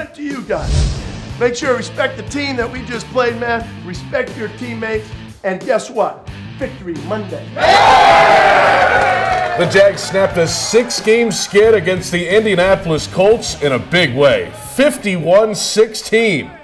it to you guys. Make sure respect the team that we just played, man. Respect your teammates. And guess what? Victory Monday. The Jags snapped a six game skid against the Indianapolis Colts in a big way 51 16.